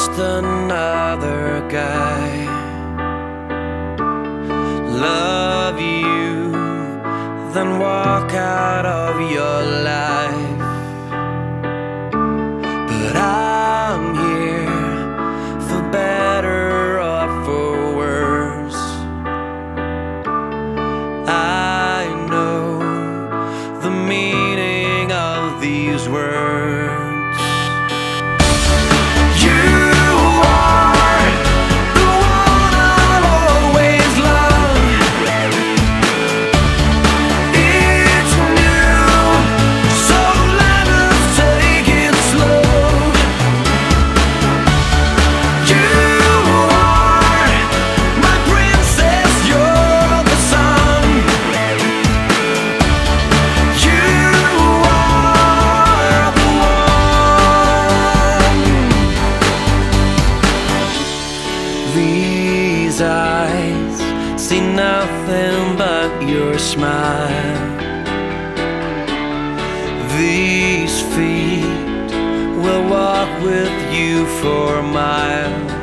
just another guy. Love you, then walk out of your life. But I'm here for better or for worse. I know the meaning of these words. eyes see nothing but your smile. These feet will walk with you for miles.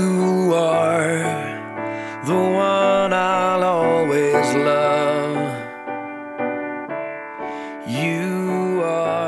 you are the one I'll always love. You are.